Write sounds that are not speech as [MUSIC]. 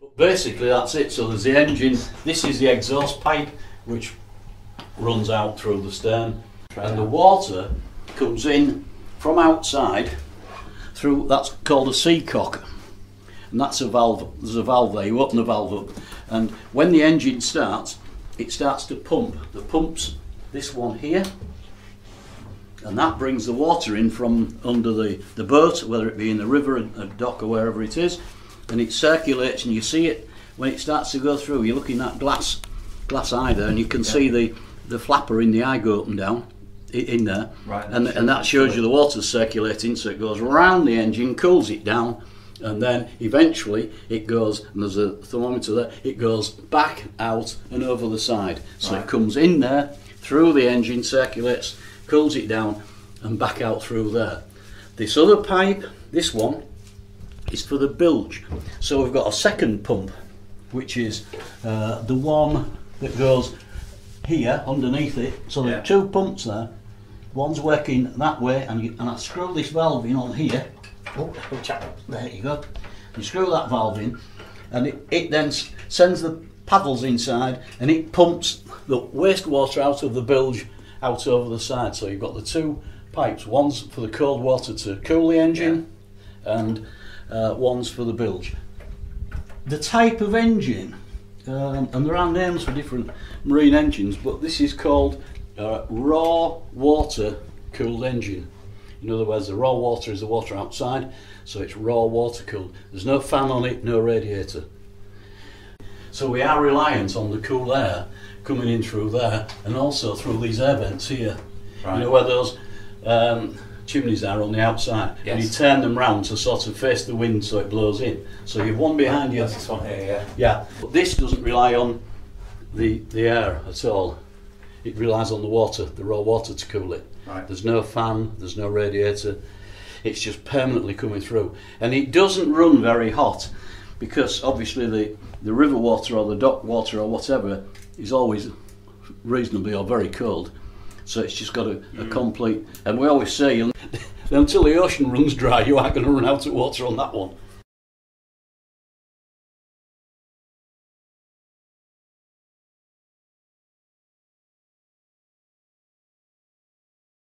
But basically that's it. So there's the engine. This is the exhaust pipe which runs out through the stern, and the water comes in from outside through. That's called a seacock, and that's a valve. There's a valve there. You open the valve up, and when the engine starts, it starts to pump. The pumps this one here and that brings the water in from under the, the boat, whether it be in the river, a dock or wherever it is, and it circulates and you see it when it starts to go through, you're looking at glass glass eye there and you can yeah. see the, the flapper in the eye go up and down in there right, and, and that shows you the water's circulating so it goes around the engine, cools it down and then eventually it goes and there's a thermometer there it goes back out and over the side so right. it comes in there through the engine circulates cools it down and back out through there. This other pipe, this one, is for the bilge. So we've got a second pump, which is uh, the one that goes here underneath it. So there are two pumps there. One's working that way, and, you, and I screw this valve in on here. Oh, there you go. You screw that valve in, and it, it then sends the paddles inside, and it pumps the wastewater out of the bilge out over the side. So you've got the two pipes. One's for the cold water to cool the engine, yeah. and uh, one's for the bilge. The type of engine, um, and there are names for different marine engines, but this is called uh, raw water cooled engine. In other words, the raw water is the water outside, so it's raw water cooled. There's no fan on it, no radiator. So we are reliant on the cool air coming in through there and also through these air vents here. Right. You know where those um, chimneys are on the outside, yes. and you turn them round to sort of face the wind so it blows in. So you've one behind you. That's this one here, yeah. Yeah, but this doesn't rely on the the air at all. It relies on the water, the raw water to cool it. Right. There's no fan, there's no radiator. It's just permanently coming through, and it doesn't run very hot because obviously the the river water or the dock water or whatever is always reasonably or very cold. So it's just got a, a mm. complete. And we always say, [LAUGHS] until the ocean runs dry, you aren't going to run out of water on that one.